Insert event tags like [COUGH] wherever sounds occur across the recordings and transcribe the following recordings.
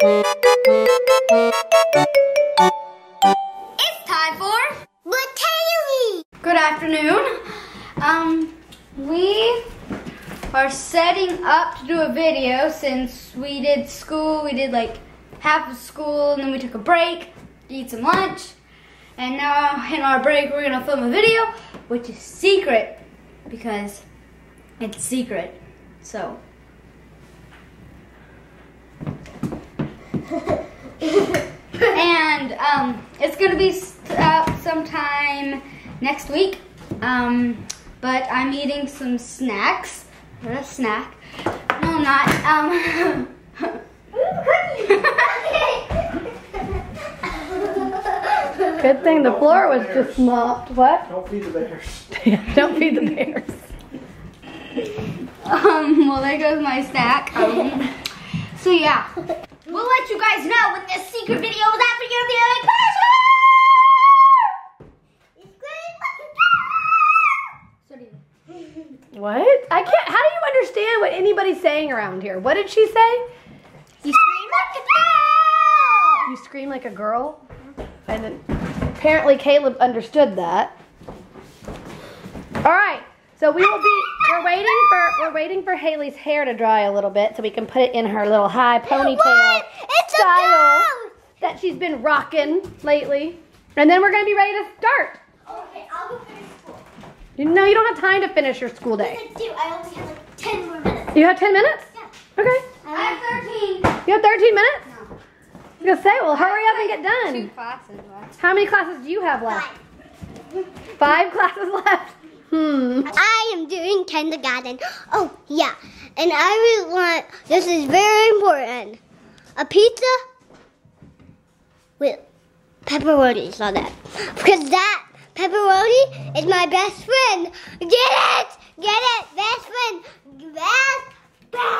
It's time for Mateo. Good afternoon. Um, we are setting up to do a video since we did school. We did like half of school and then we took a break eat some lunch. And now in our break, we're gonna film a video, which is secret because it's secret. So. And um, it's gonna be up sometime next week. Um, but I'm eating some snacks. What a snack? No, not. Um, [LAUGHS] Good thing the floor was just mopped. What? Don't feed the bears. [LAUGHS] Don't feed the bears. [LAUGHS] um, well, there goes my snack. Um, so yeah, we'll let you guys know when this secret video is out for your viewing pleasure. What? I can't. How do you understand what anybody's saying around here? What did she say? You scream like a girl. You scream like a girl? And then apparently Caleb understood that. All right. So we will be we're waiting for we're waiting for Hayley's hair to dry a little bit so we can put it in her little high ponytail It's style that she's been rocking lately. And then we're going to be ready to start. Okay, I'll go finish school. You know you don't have time to finish your school day. I do. I only have like 10 more minutes. You have 10 minutes? Yeah. Okay. I have 13. You have 13 minutes? No. I was gonna say, well, hurry up and get Two done. classes left. How many classes do you have left? Five classes left. Hmm. I am doing kindergarten. Oh, yeah. And I really want, this is very important, a pizza with pepperonis on it. Because that pepperoni is my best friend. Get it? Get it? Best friend. Best friend.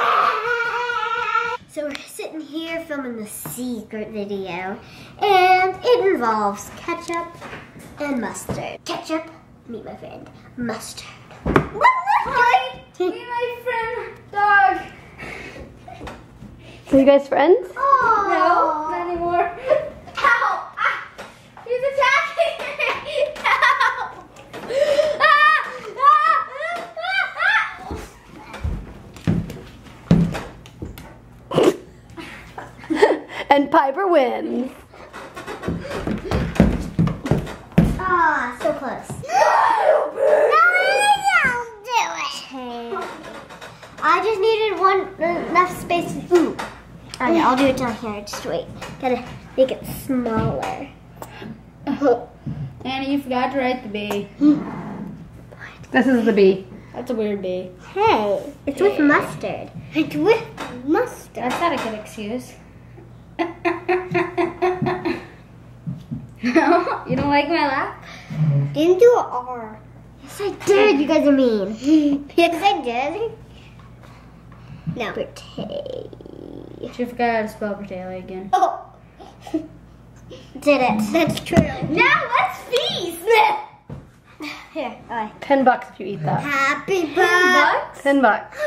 So we're sitting here filming the secret video. And it involves ketchup and mustard. Ketchup, meet my friend. Mustard. Hi, meet my friend, dog. So you guys friends? Oh. No, not anymore. Ow! Ah, he's attacking me! Ow! Ah, ah, ah, and Piper wins. Ah, so close. No, don't do it. I just needed one enough space. Ooh. Okay, I'll do it down here. Just wait. Gotta make it smaller. [LAUGHS] Annie, you forgot to write the B. [GASPS] This is the B. That's a weird B. Hey, it's with mustard. It's with mustard. That's not a good excuse. no, [LAUGHS] you don't like my laugh? Didn't do an R. Yes, I did. You guys are mean. [LAUGHS] yes, I did. No. Potato. She forgot how to spell potato again. Oh. did it. That's true. Now let's feast. Here, okay. Ten bucks if you eat that. Happy birthday. Ten bucks.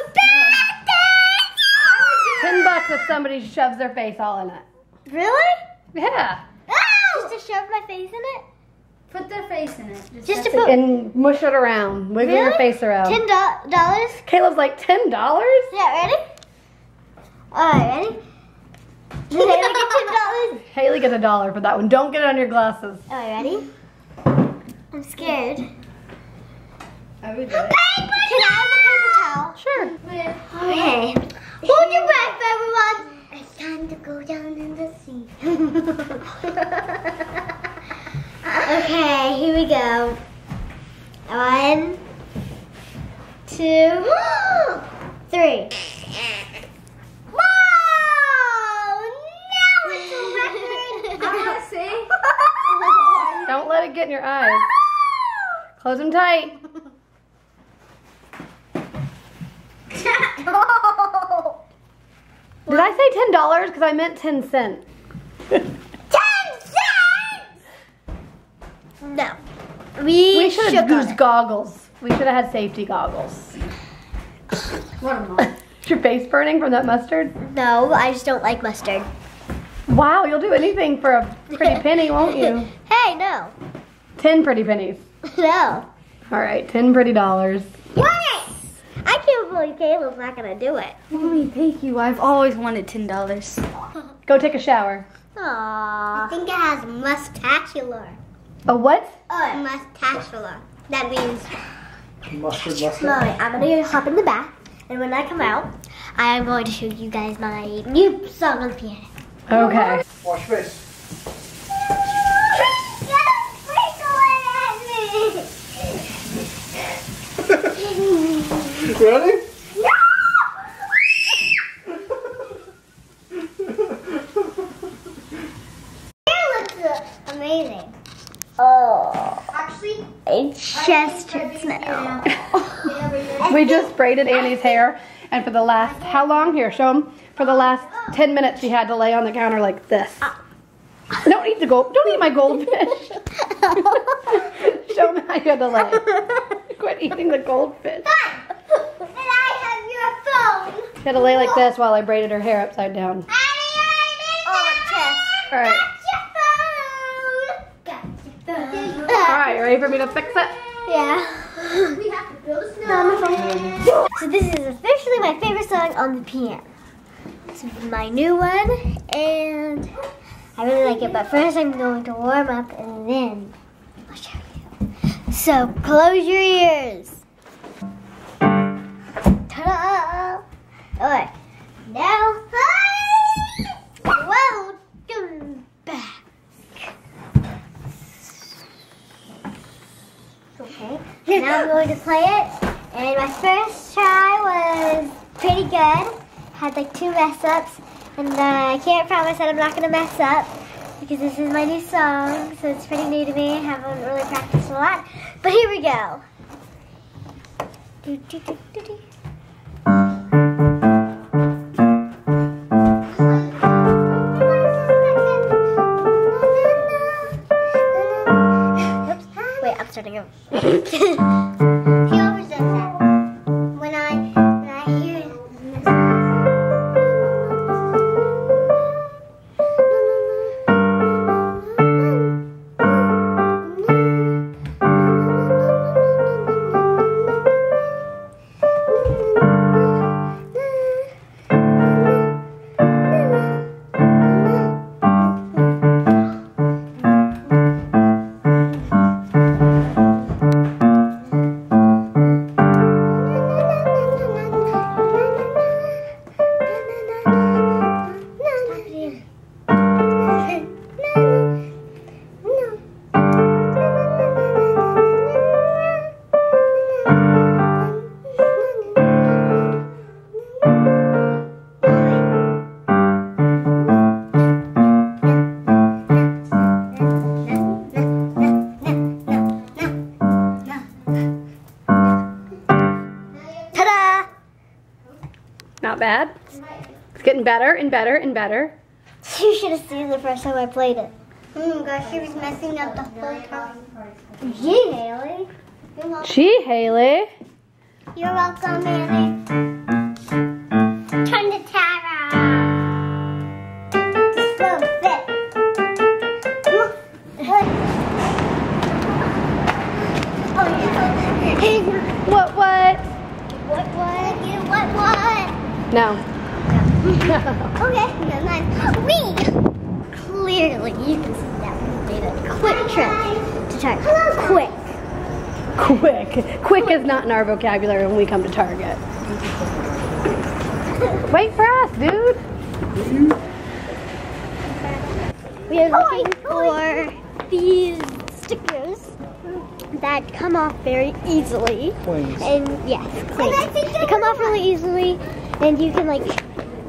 Ten bucks if somebody shoves their face all in it. Really? Yeah. Oh. Just to shove my face in it? Put their face in it. Just, Just to put and mush it around. Wiggle your face around. Ten dollars? Caleb's like ten dollars. Yeah, ready? Alright, ready? Did I get ten [LAUGHS] dollars? Hayley gets a dollar for that one. Don't get it on your glasses. Alright, ready? I'm scared. I would do it. Paper Can I have a paper towel? Sure. Okay. Hold your breath, everyone. It's time to go down in the sea. [LAUGHS] [LAUGHS] okay, here we go. One, two, three. Wow! Now it's a record. I want to see. [LAUGHS] Don't let it get in your eyes. Close them tight. [LAUGHS] Did I say ten dollars? Because I meant ten cents. Ten cents! No. We, We should have on used goggles. We should have had safety goggles. What am I? Is your face burning from that mustard? No, I just don't like mustard. Wow, you'll do anything for a pretty [LAUGHS] penny, won't you? Hey, no. Ten pretty pennies. [LAUGHS] No. All right, ten pretty dollars. Yes! I can't believe Caleb's not gonna do it. Mommy, thank you. I've always wanted ten dollars. Go take a shower. Aww. I think it has mustachular. A what? Oh, mustachular. That means, Mustard, mustard. Mommy, I'm gonna hop in the bath, and when I come out, I am going to show you guys my new song on the piano. Okay. Wash your face. Ready? It's just smell. [LAUGHS] We just braided Annie's hair, and for the last, how long? Here, show them. For the last 10 minutes, she had to lay on the counter like this. Don't eat the gold, don't eat my goldfish. [LAUGHS] show them how you had to lay. Quit eating the goldfish. and I have your phone. She had to lay like this while I braided her hair upside down. Oh, All right. Got your phone. Got your phone. All right, ready for me to fix it? Yeah. We have to build a snow. So this is officially my favorite song on the piano. Is my new one, and I really like it. But first, I'm going to warm up, and then I'll show you. So close your ears. Ta-da! All right. Now, welcome back. Okay. Now I'm going to play it. And my first try was pretty good. Had like two mess ups. And uh, I can't promise that I'm not going to mess up. Because this is my new song. So it's pretty new to me. I haven't really practiced a lot. But here we go. Do, do, do. Starting over. [LAUGHS] better and better and better. You should have seen the first time I played it. Oh my gosh, she was messing up the whole time. Gee, Hayley. Gee, Hayley. You're welcome, Hayley. [LAUGHS] Okay, then I'm. Clearly, you can see that we made a quick trip to Target. Quick. Quick. Quick is not in our vocabulary when we come to Target. Wait for us, dude. We are looking for these stickers that come off very easily. Clings. And yes, clings. They come off really easily, and you can like,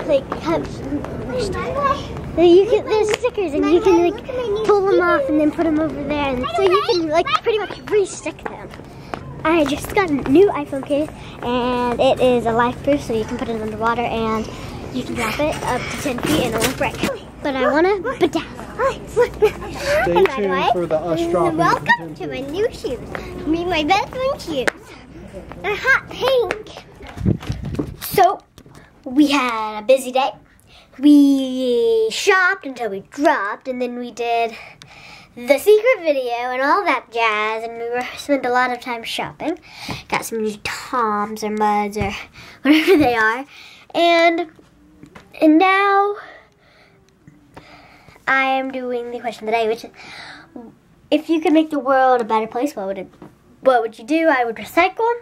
like, have, you can there's stickers, and you can like pull them off and then put them over there, and so you can like pretty much re-stick them. I just got a new iPhone case, and it is a LifeProof, so you can put it underwater and you can drop it up to 10 feet and it won't break. But I want to bedazzle. Stay And by the tuned way, for the us dropping. Welcome to my new shoes. Me my best friend shoes. They're hot pink. So, we had a busy day. We shopped until we dropped, and then we did the secret video and all that jazz, and we were spent a lot of time shopping. Got some new Toms or Muds or [LAUGHS] whatever they are, and and now I am doing the question of the day, which is, if you could make the world a better place, what would it? What would you do? I would recycle.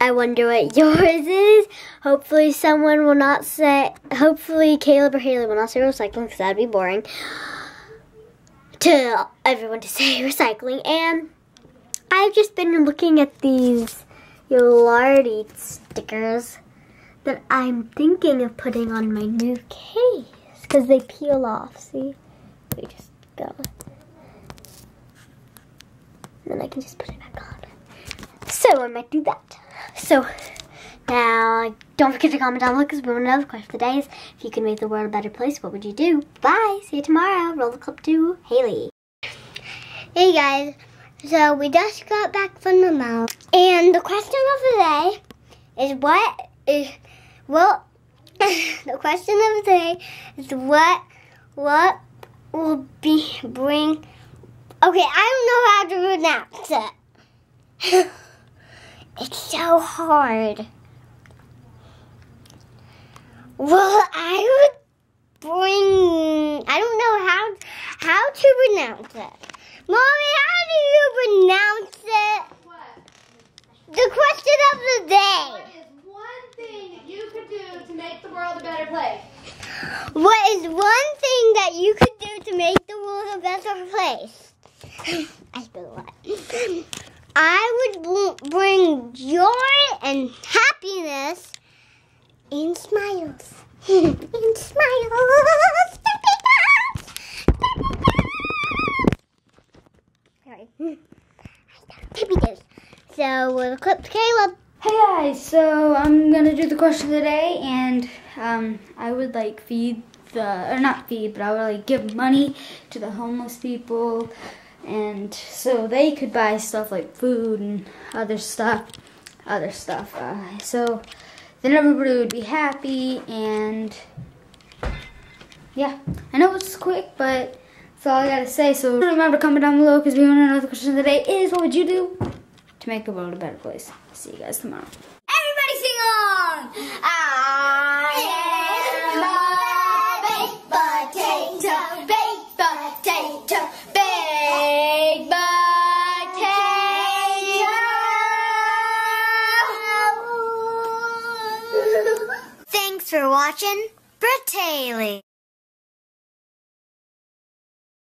I wonder what [LAUGHS] yours is. Hopefully, someone will not say. Hopefully, Caleb or Hayley will not say recycling because that'd be boring to everyone to [LAUGHS] say recycling. And I've just been looking at these Yolardi stickers that I'm thinking of putting on my new case because they peel off. See, we just go. And then I can just put it back on. So I might do that. So now, don't forget to comment down below because we want to know the question of the day is if you could make the world a better place, what would you do? Bye. See you tomorrow. Roll the clip to Hayley. Hey guys. So we just got back from the mall, and the question of the day is what is well. [LAUGHS] the question of the day is what what will be bring. Okay, I don't know how to pronounce it. [LAUGHS] it's so hard. Well, I would bring. I don't know how how to pronounce it. Mommy, how do you pronounce it? What? The question of the day. What is one thing that you could do to make the world a better place? What is one thing that you could do to make the world a better place? [LAUGHS] I spilled a lot. I would bring joy and happiness and smiles. [LAUGHS] and smiles. [LAUGHS] Sorry. Tippy toes. [LAUGHS] So we'll clip to Caleb. Hey guys, so I'm gonna do the question of the day, and um, I would like feed the, or not feed, but I would like give money to the homeless people, and so they could buy stuff like food and other stuff, other stuff. Uh, so then everybody would be happy, and yeah, I know it's quick, but that's all I gotta say. So remember to comment down below because we want to know the question of the day is what would you do to make the world a better place? See you guys tomorrow. Everybody sing along! Watching Hayley.